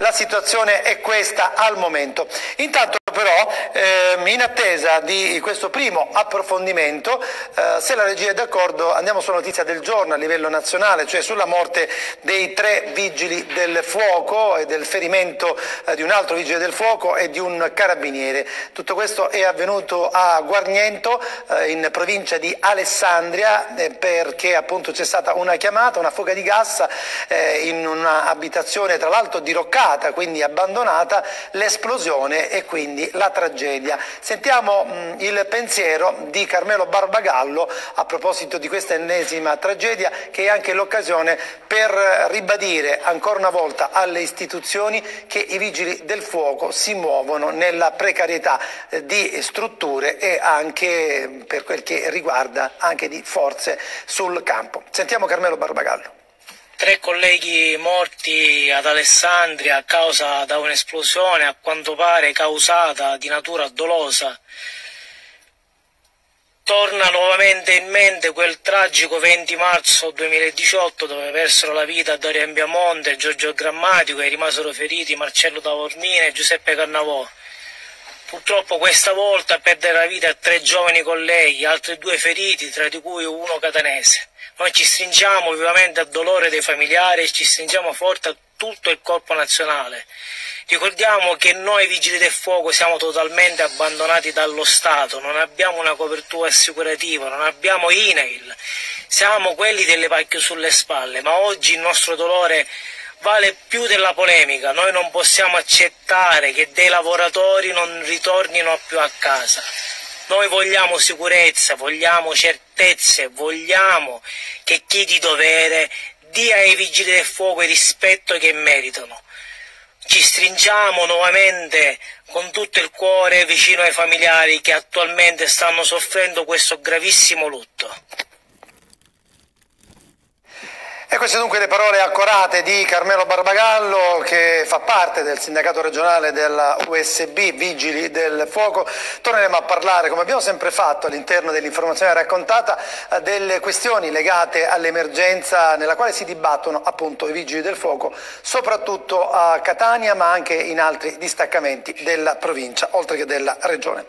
la situazione è questa al momento. Intanto però ehm, in attesa di questo primo approfondimento, eh, se la regia è d'accordo andiamo sulla notizia del giorno a livello nazionale, cioè sulla morte dei tre vigili del fuoco e del ferimento eh, di un altro vigile del fuoco e di un carabiniere. Tutto questo è avvenuto a Guarniento eh, in provincia di Alessandria eh, perché appunto c'è stata una chiamata, una fuga di gas eh, in un'abitazione tra l'altro diroccata, quindi abbandonata, l'esplosione e quindi la tragedia. Sentiamo mh, il pensiero di Carmelo Barbagallo a proposito di questa ennesima tragedia che è anche l'occasione per ribadire ancora una volta alle istituzioni che i vigili del fuoco si muovono nella precarietà eh, di strutture e anche per quel che riguarda anche di forze sul campo. Sentiamo Carmelo Barbagallo. Tre colleghi morti ad Alessandria a causa da un'esplosione a quanto pare causata di natura dolosa. Torna nuovamente in mente quel tragico 20 marzo 2018 dove persero la vita Dario Ambiamonte, Giorgio Grammatico e rimasero feriti Marcello Tavornini e Giuseppe Cannavò. Purtroppo questa volta perdere la vita tre giovani colleghi, altri due feriti, tra di cui uno catanese. Noi ci stringiamo vivamente al dolore dei familiari e ci stringiamo forte a tutto il corpo nazionale. Ricordiamo che noi vigili del fuoco siamo totalmente abbandonati dallo Stato, non abbiamo una copertura assicurativa, non abbiamo INAIL, siamo quelli delle pacche sulle spalle, ma oggi il nostro dolore vale più della polemica, noi non possiamo accettare che dei lavoratori non ritornino più a casa. Noi vogliamo sicurezza, vogliamo certezze, vogliamo che chi di dovere dia ai vigili del fuoco il rispetto che meritano. Ci stringiamo nuovamente con tutto il cuore vicino ai familiari che attualmente stanno soffrendo questo gravissimo lutto. Queste dunque le parole accorate di Carmelo Barbagallo che fa parte del sindacato regionale della USB Vigili del Fuoco. Torneremo a parlare, come abbiamo sempre fatto all'interno dell'informazione raccontata, delle questioni legate all'emergenza nella quale si dibattono appunto i Vigili del Fuoco, soprattutto a Catania ma anche in altri distaccamenti della provincia, oltre che della regione.